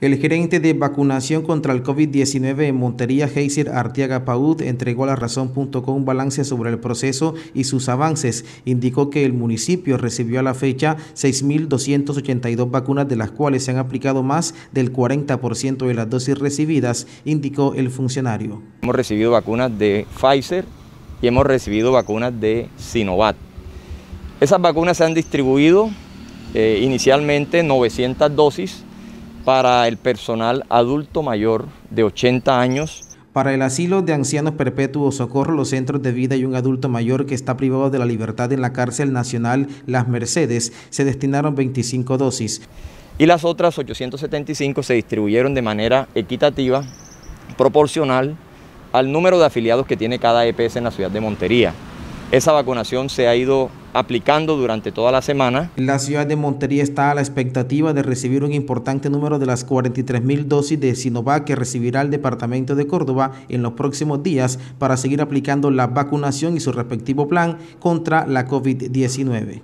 El gerente de vacunación contra el COVID-19 en Montería, Heiser Artiaga Paud, entregó a la razón.com un balance sobre el proceso y sus avances. Indicó que el municipio recibió a la fecha 6.282 vacunas, de las cuales se han aplicado más del 40% de las dosis recibidas, indicó el funcionario. Hemos recibido vacunas de Pfizer y hemos recibido vacunas de Sinovac. Esas vacunas se han distribuido eh, inicialmente 900 dosis para el personal adulto mayor de 80 años. Para el asilo de ancianos perpetuos socorro, los centros de vida y un adulto mayor que está privado de la libertad en la cárcel nacional Las Mercedes, se destinaron 25 dosis. Y las otras 875 se distribuyeron de manera equitativa, proporcional al número de afiliados que tiene cada EPS en la ciudad de Montería. Esa vacunación se ha ido aplicando durante toda la semana. La ciudad de Montería está a la expectativa de recibir un importante número de las 43 mil dosis de Sinovac que recibirá el departamento de Córdoba en los próximos días para seguir aplicando la vacunación y su respectivo plan contra la COVID-19.